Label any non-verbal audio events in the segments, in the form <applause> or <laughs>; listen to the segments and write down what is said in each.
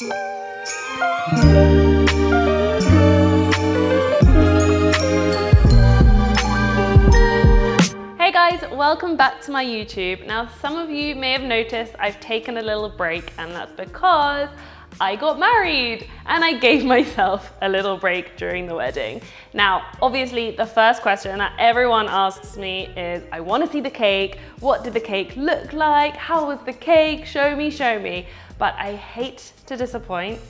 Hey guys, welcome back to my YouTube. Now, some of you may have noticed I've taken a little break and that's because I got married and I gave <laughs> myself a little break during the wedding. Now, obviously the first question that everyone asks me is, I wanna see the cake. What did the cake look like? How was the cake? Show me, show me. But I hate to disappoint.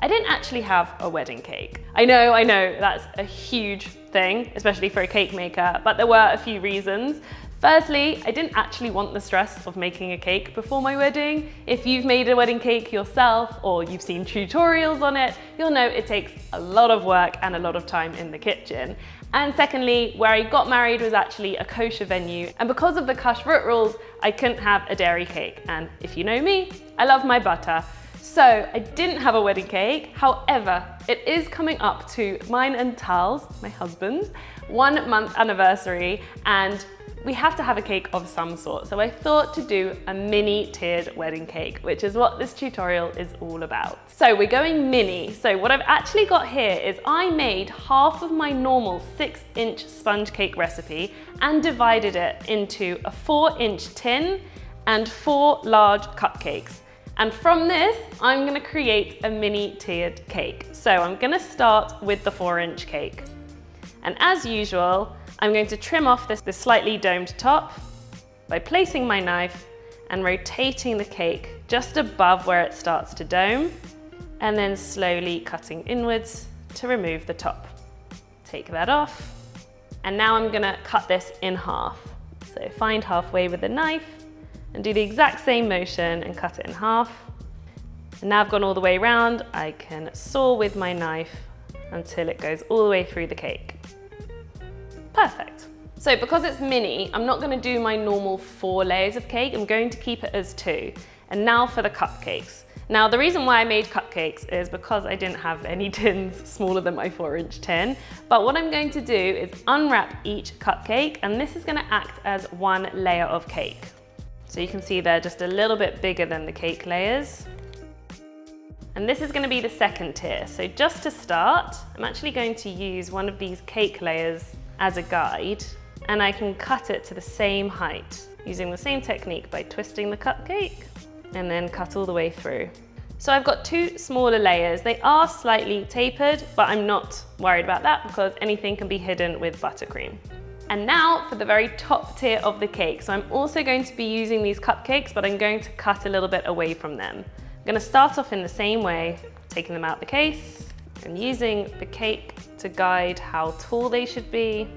I didn't actually have a wedding cake. I know, I know, that's a huge thing, especially for a cake maker, but there were a few reasons. Firstly, I didn't actually want the stress of making a cake before my wedding. If you've made a wedding cake yourself or you've seen tutorials on it, you'll know it takes a lot of work and a lot of time in the kitchen. And secondly, where I got married was actually a kosher venue. And because of the kashrut rules, I couldn't have a dairy cake. And if you know me, I love my butter. So I didn't have a wedding cake. However, it is coming up to mine and Tal's, my husband's, one month anniversary. And we have to have a cake of some sort. So I thought to do a mini tiered wedding cake, which is what this tutorial is all about. So we're going mini. So what I've actually got here is I made half of my normal six inch sponge cake recipe and divided it into a four inch tin and four large cupcakes. And from this, I'm gonna create a mini tiered cake. So I'm gonna start with the four inch cake. And as usual, I'm going to trim off this, this slightly domed top by placing my knife and rotating the cake just above where it starts to dome and then slowly cutting inwards to remove the top. Take that off. And now I'm gonna cut this in half. So find halfway with the knife and do the exact same motion and cut it in half. And now I've gone all the way around, I can saw with my knife until it goes all the way through the cake. Perfect. So because it's mini, I'm not gonna do my normal four layers of cake, I'm going to keep it as two. And now for the cupcakes. Now the reason why I made cupcakes is because I didn't have any <laughs> tins smaller than my four inch tin. But what I'm going to do is unwrap each cupcake and this is gonna act as one layer of cake. So you can see they're just a little bit bigger than the cake layers. And this is gonna be the second tier. So just to start, I'm actually going to use one of these cake layers as a guide and I can cut it to the same height using the same technique by twisting the cupcake and then cut all the way through. So I've got two smaller layers. They are slightly tapered, but I'm not worried about that because anything can be hidden with buttercream. And now for the very top tier of the cake. So I'm also going to be using these cupcakes, but I'm going to cut a little bit away from them. I'm gonna start off in the same way, taking them out the case and using the cake to guide how tall they should be.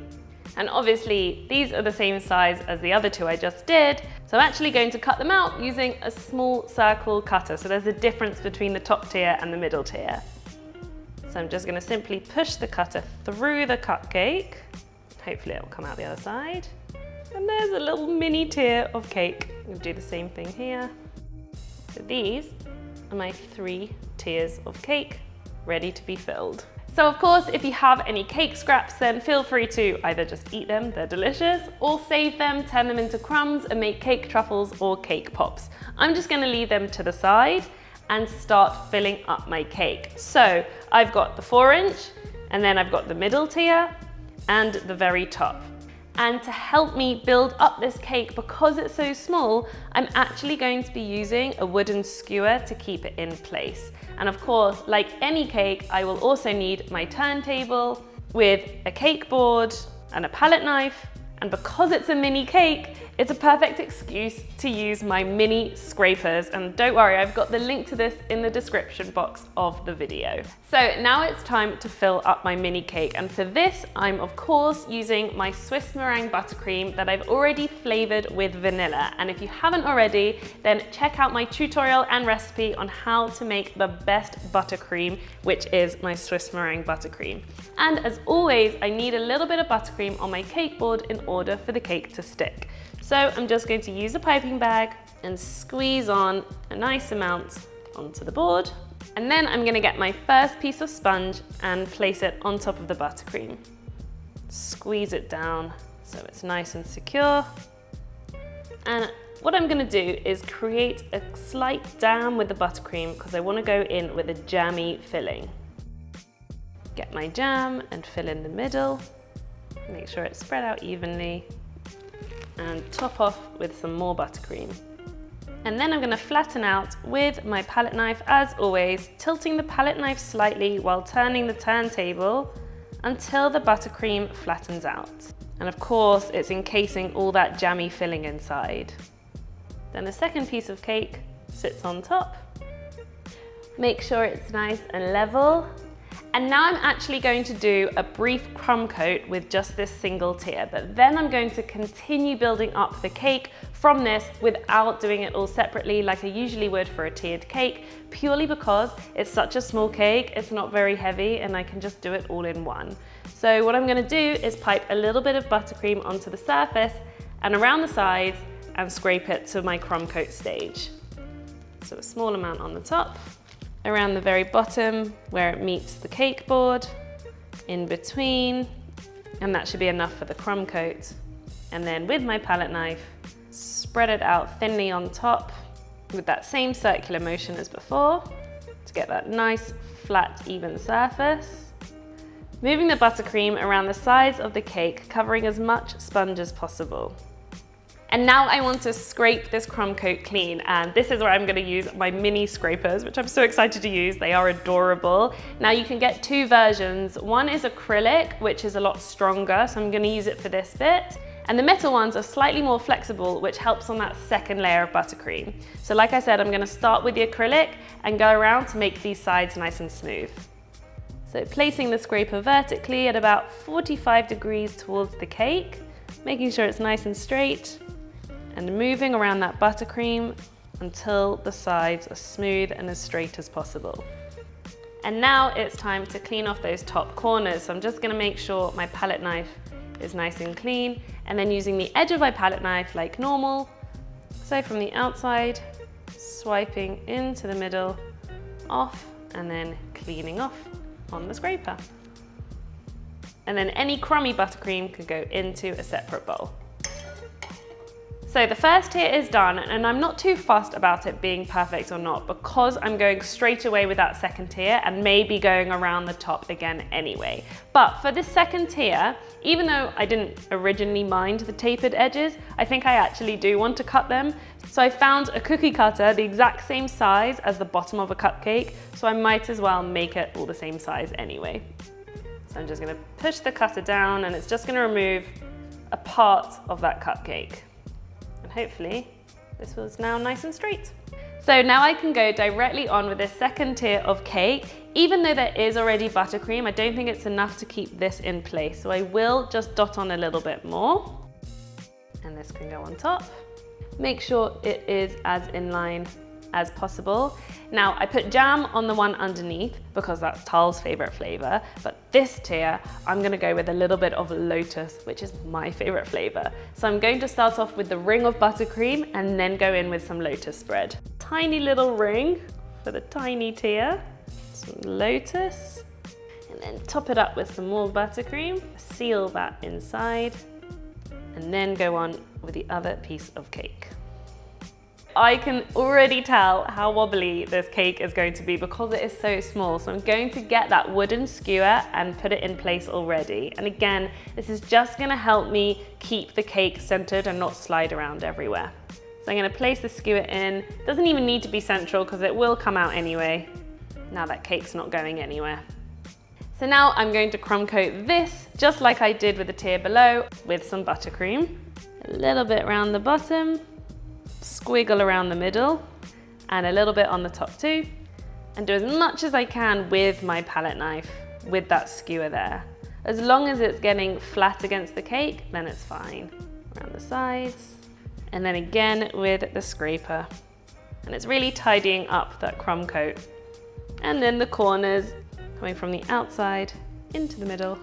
And obviously these are the same size as the other two I just did. So I'm actually going to cut them out using a small circle cutter. So there's a difference between the top tier and the middle tier. So I'm just gonna simply push the cutter through the cupcake. Hopefully it will come out the other side. And there's a little mini tier of cake. Gonna do the same thing here. So these are my three tiers of cake ready to be filled. So of course, if you have any cake scraps, then feel free to either just eat them, they're delicious, or save them, turn them into crumbs and make cake truffles or cake pops. I'm just gonna leave them to the side and start filling up my cake. So I've got the four inch, and then I've got the middle tier and the very top. And to help me build up this cake, because it's so small, I'm actually going to be using a wooden skewer to keep it in place. And of course, like any cake, I will also need my turntable with a cake board and a palette knife. And because it's a mini cake, it's a perfect excuse to use my mini scrapers and don't worry, I've got the link to this in the description box of the video. So now it's time to fill up my mini cake and for this I'm of course using my Swiss meringue buttercream that I've already flavored with vanilla and if you haven't already then check out my tutorial and recipe on how to make the best buttercream which is my Swiss meringue buttercream. And as always I need a little bit of buttercream on my cake board in order for the cake to stick. So I'm just going to use a piping bag and squeeze on a nice amount onto the board. And then I'm gonna get my first piece of sponge and place it on top of the buttercream. Squeeze it down so it's nice and secure. And what I'm gonna do is create a slight dam with the buttercream because I wanna go in with a jammy filling. Get my jam and fill in the middle. Make sure it's spread out evenly and top off with some more buttercream. And then I'm gonna flatten out with my palette knife as always, tilting the palette knife slightly while turning the turntable until the buttercream flattens out. And of course, it's encasing all that jammy filling inside. Then the second piece of cake sits on top. Make sure it's nice and level. And now I'm actually going to do a brief crumb coat with just this single tier, but then I'm going to continue building up the cake from this without doing it all separately like I usually would for a tiered cake, purely because it's such a small cake, it's not very heavy, and I can just do it all in one. So what I'm gonna do is pipe a little bit of buttercream onto the surface and around the sides and scrape it to my crumb coat stage. So a small amount on the top, around the very bottom where it meets the cake board, in between, and that should be enough for the crumb coat. And then with my palette knife, spread it out thinly on top with that same circular motion as before to get that nice, flat, even surface. Moving the buttercream around the sides of the cake, covering as much sponge as possible. And now I want to scrape this crumb coat clean and this is where I'm gonna use my mini scrapers, which I'm so excited to use. They are adorable. Now you can get two versions. One is acrylic, which is a lot stronger, so I'm gonna use it for this bit. And the metal ones are slightly more flexible, which helps on that second layer of buttercream. So like I said, I'm gonna start with the acrylic and go around to make these sides nice and smooth. So placing the scraper vertically at about 45 degrees towards the cake, making sure it's nice and straight, and moving around that buttercream until the sides are smooth and as straight as possible. And now it's time to clean off those top corners. So I'm just gonna make sure my palette knife is nice and clean and then using the edge of my palette knife like normal. So from the outside, swiping into the middle, off and then cleaning off on the scraper. And then any crummy buttercream could go into a separate bowl. So the first tier is done and I'm not too fussed about it being perfect or not because I'm going straight away with that second tier and maybe going around the top again anyway. But for this second tier, even though I didn't originally mind the tapered edges, I think I actually do want to cut them. So I found a cookie cutter the exact same size as the bottom of a cupcake, so I might as well make it all the same size anyway. So I'm just gonna push the cutter down and it's just gonna remove a part of that cupcake hopefully this was now nice and straight. So now I can go directly on with this second tier of cake. Even though there is already buttercream, I don't think it's enough to keep this in place. So I will just dot on a little bit more. And this can go on top. Make sure it is as in line as possible. Now I put jam on the one underneath because that's Tal's favorite flavor, but this tier, I'm gonna go with a little bit of lotus, which is my favorite flavor. So I'm going to start off with the ring of buttercream and then go in with some lotus spread. Tiny little ring for the tiny tier, some lotus, and then top it up with some more buttercream, seal that inside, and then go on with the other piece of cake. I can already tell how wobbly this cake is going to be because it is so small. So I'm going to get that wooden skewer and put it in place already. And again, this is just gonna help me keep the cake centered and not slide around everywhere. So I'm gonna place the skewer in. Doesn't even need to be central because it will come out anyway. Now that cake's not going anywhere. So now I'm going to crumb coat this, just like I did with the tier below, with some buttercream. A little bit around the bottom, squiggle around the middle and a little bit on the top too. And do as much as I can with my palette knife, with that skewer there. As long as it's getting flat against the cake, then it's fine. Around the sides, and then again with the scraper. And it's really tidying up that crumb coat. And then the corners coming from the outside into the middle.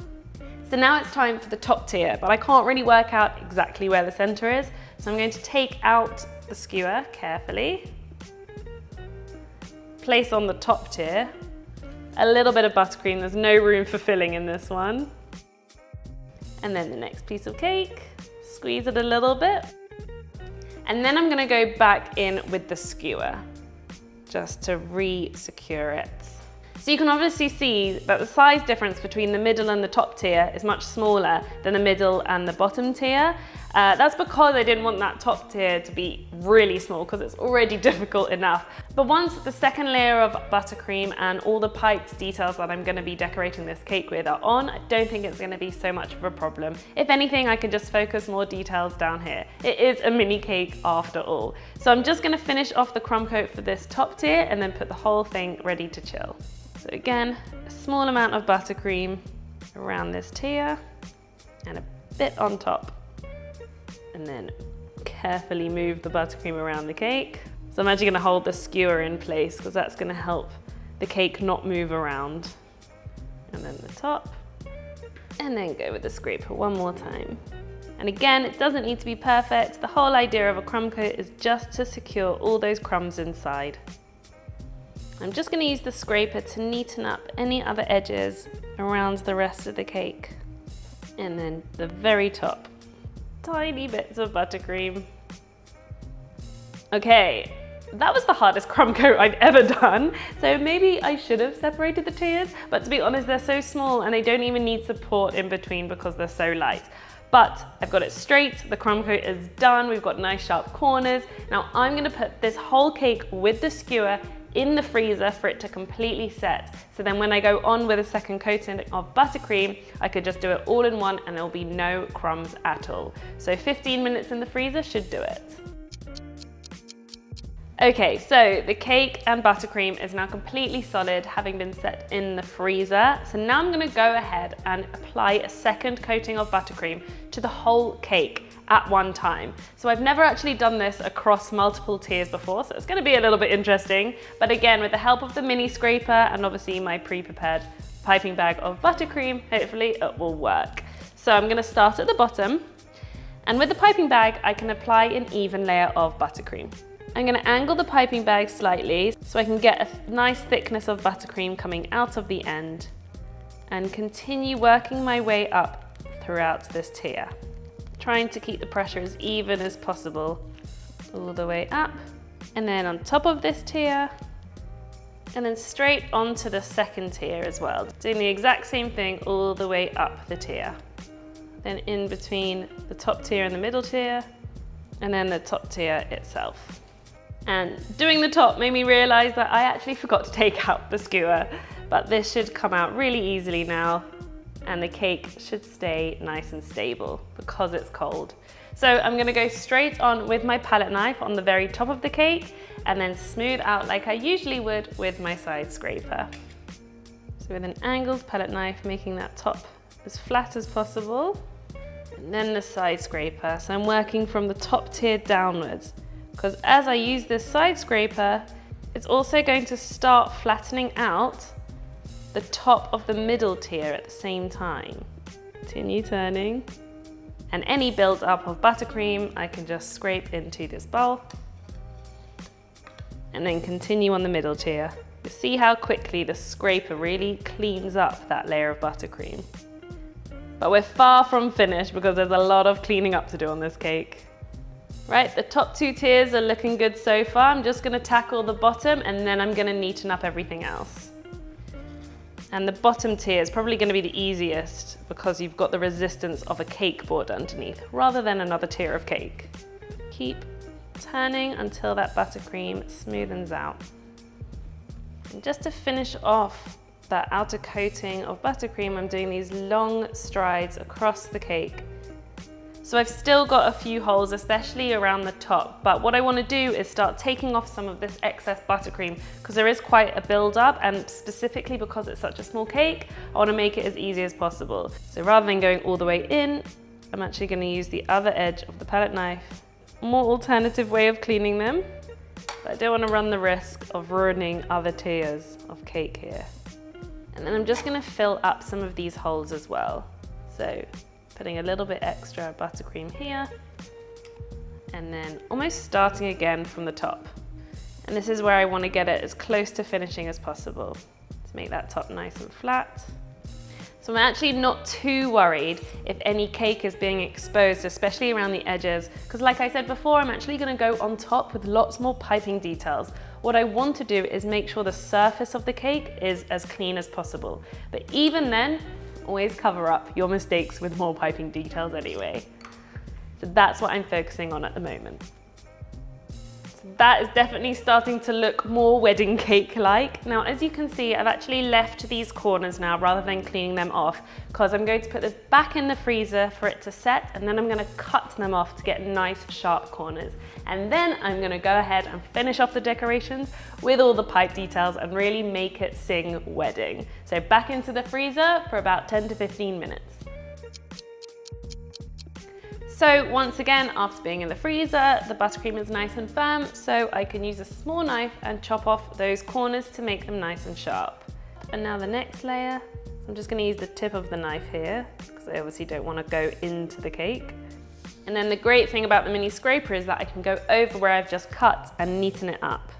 So now it's time for the top tier, but I can't really work out exactly where the center is. So I'm going to take out the skewer carefully, place on the top tier, a little bit of buttercream, there's no room for filling in this one. And then the next piece of cake, squeeze it a little bit. And then I'm gonna go back in with the skewer just to re-secure it. So you can obviously see that the size difference between the middle and the top tier is much smaller than the middle and the bottom tier. Uh, that's because I didn't want that top tier to be really small because it's already <laughs> difficult enough. But once the second layer of buttercream and all the piped details that I'm gonna be decorating this cake with are on, I don't think it's gonna be so much of a problem. If anything, I can just focus more details down here. It is a mini cake after all. So I'm just gonna finish off the crumb coat for this top tier and then put the whole thing ready to chill. So again, a small amount of buttercream around this tier and a bit on top and then carefully move the buttercream around the cake. So I'm actually gonna hold the skewer in place because that's gonna help the cake not move around. And then the top, and then go with the scraper one more time. And again, it doesn't need to be perfect. The whole idea of a crumb coat is just to secure all those crumbs inside. I'm just gonna use the scraper to neaten up any other edges around the rest of the cake. And then the very top tiny bits of buttercream. Okay, that was the hardest <laughs> crumb coat I've ever done. So maybe I should have separated the tiers, but to be honest, they're so small and they don't even need support in between because they're so light. But I've got it straight, the crumb coat is done, we've got nice sharp corners. Now I'm gonna put this whole cake with the skewer in the freezer for it to completely set. So then when I go on with a second coating of buttercream, I could just do it all in one and there'll be no crumbs at all. So 15 minutes in the freezer should do it. Okay, so the cake and buttercream is now completely solid, having been set in the freezer. So now I'm gonna go ahead and apply a second coating of buttercream to the whole cake at one time. So I've never actually done this across multiple tiers before, so it's gonna be a little bit interesting. But again, with the help of the mini scraper and obviously my pre-prepared piping bag of buttercream, hopefully it will work. So I'm gonna start at the bottom, and with the piping bag, I can apply an even layer of buttercream. I'm gonna angle the piping bag slightly so I can get a nice thickness of buttercream coming out of the end and continue working my way up throughout this tier trying to keep the pressure as even as possible all the way up. And then on top of this tier, and then straight onto the second tier as well. Doing the exact same thing all the way up the tier. Then in between the top tier and the middle tier, and then the top tier itself. And doing the top made me realize that I actually forgot to take out the skewer, but this should come out really easily now and the cake should stay nice and stable because it's cold. So I'm gonna go straight on with my palette knife on the very top of the cake and then smooth out like I usually would with my side scraper. So with an angled palette knife, making that top as flat as possible. And then the side scraper. So I'm working from the top tier downwards because as I use this side scraper, it's also going to start flattening out the top of the middle tier at the same time. Continue turning. And any build up of buttercream, I can just scrape into this bowl and then continue on the middle tier. You see how quickly the scraper really cleans up that layer of buttercream. But we're far from finished because there's a lot of cleaning up to do on this cake. Right, the top two tiers are looking good so far. I'm just gonna tackle the bottom and then I'm gonna neaten up everything else. And the bottom tier is probably gonna be the easiest because you've got the resistance of a cake board underneath rather than another tier of cake. Keep turning until that buttercream smoothens out. And just to finish off that outer coating of buttercream, I'm doing these long strides across the cake so I've still got a few holes, especially around the top, but what I wanna do is start taking off some of this excess buttercream because there is quite a build-up and specifically because it's such a small cake, I wanna make it as easy as possible. So rather than going all the way in, I'm actually gonna use the other edge of the palette knife. More alternative way of cleaning them, but I don't wanna run the risk of ruining other tiers of cake here. And then I'm just gonna fill up some of these holes as well. So putting a little bit extra buttercream here, and then almost starting again from the top. And this is where I want to get it as close to finishing as possible to make that top nice and flat. So I'm actually not too worried if any cake is being exposed, especially around the edges, because like I said before, I'm actually gonna go on top with lots more piping details. What I want to do is make sure the surface of the cake is as clean as possible. But even then, always cover up your mistakes with more piping details anyway. So that's what I'm focusing on at the moment that is definitely starting to look more wedding cake-like. Now, as you can see, I've actually left these corners now rather than cleaning them off because I'm going to put this back in the freezer for it to set and then I'm gonna cut them off to get nice sharp corners. And then I'm gonna go ahead and finish off the decorations with all the pipe details and really make it sing wedding. So back into the freezer for about 10 to 15 minutes. So once again, after being in the freezer, the buttercream is nice and firm, so I can use a small knife and chop off those corners to make them nice and sharp. And now the next layer, I'm just gonna use the tip of the knife here, because I obviously don't wanna go into the cake. And then the great thing about the mini scraper is that I can go over where I've just cut and neaten it up.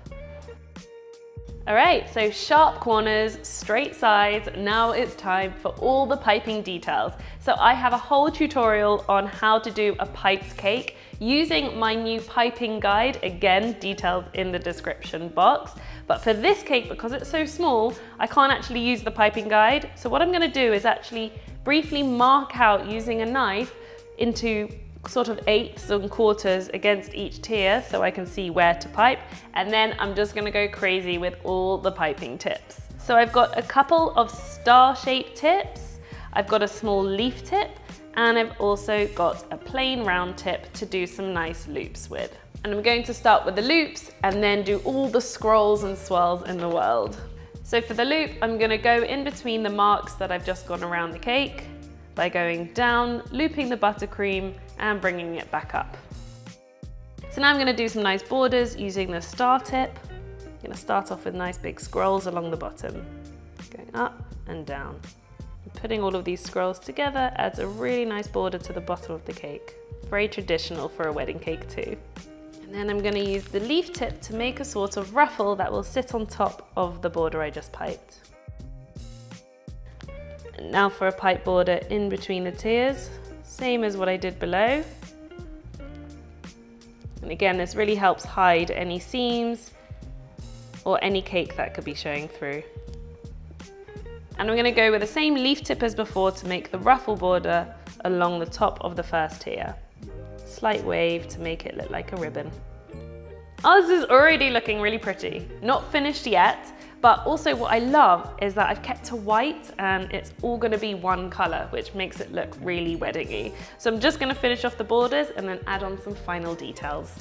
All right, so sharp corners, straight sides, now it's time for all the piping details. So I have a whole tutorial on how to do a piped cake using my new piping guide, again, details in the description box. But for this cake, because it's so small, I can't actually use the piping guide. So what I'm gonna do is actually briefly mark out using a knife into sort of eighths and quarters against each tier so I can see where to pipe. And then I'm just gonna go crazy with all the piping tips. So I've got a couple of star-shaped tips, I've got a small leaf tip, and I've also got a plain round tip to do some nice loops with. And I'm going to start with the loops and then do all the scrolls and swirls in the world. So for the loop, I'm gonna go in between the marks that I've just gone around the cake by going down, looping the buttercream, and bringing it back up. So now I'm gonna do some nice borders using the star tip. I'm gonna start off with nice big scrolls along the bottom, going up and down. And putting all of these scrolls together adds a really nice border to the bottom of the cake. Very traditional for a wedding cake too. And then I'm gonna use the leaf tip to make a sort of ruffle that will sit on top of the border I just piped. And now for a pipe border in between the tiers same as what I did below. And again, this really helps hide any seams or any cake that could be showing through. And I'm gonna go with the same leaf tip as before to make the ruffle border along the top of the first tier. Slight wave to make it look like a ribbon. Ours is already looking really pretty. Not finished yet, but also what I love is that I've kept to white and it's all gonna be one color, which makes it look really weddingy. So I'm just gonna finish off the borders and then add on some final details.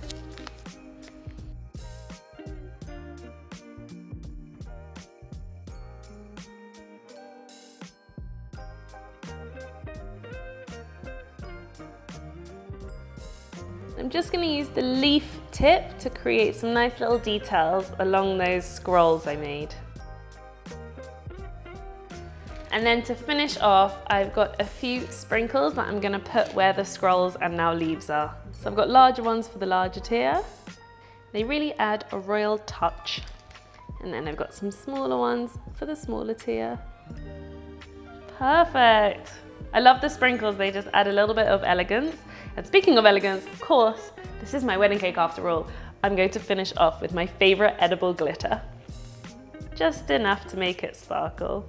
I'm just gonna use the leaf tip to create some nice little details along those scrolls I made. And then to finish off, I've got a few sprinkles that I'm gonna put where the scrolls and now leaves are. So I've got larger ones for the larger tier. They really add a royal touch. And then I've got some smaller ones for the smaller tier. Perfect. I love the sprinkles, they just add a little bit of elegance. And speaking of elegance, of course, this is my wedding cake after all. I'm going to finish off with my favorite edible glitter. Just enough to make it sparkle.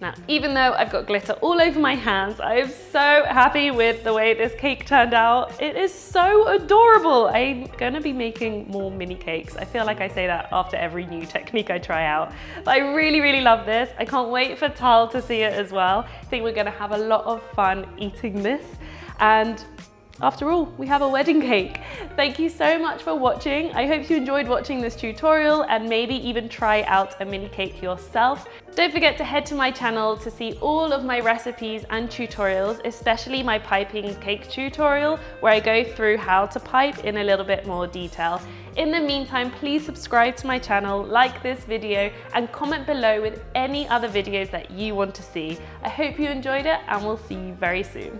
Now, even though I've got glitter all over my hands, I am so happy with the way this cake turned out. It is so adorable. I'm gonna be making more mini cakes. I feel like I say that after every new technique I try out. But I really, really love this. I can't wait for Tal to see it as well. I think we're gonna have a lot of fun eating this. And after all, we have a wedding cake. Thank you so much for watching. I hope you enjoyed watching this tutorial and maybe even try out a mini cake yourself. Don't forget to head to my channel to see all of my recipes and tutorials, especially my piping cake tutorial, where I go through how to pipe in a little bit more detail. In the meantime, please subscribe to my channel, like this video, and comment below with any other videos that you want to see. I hope you enjoyed it, and we'll see you very soon.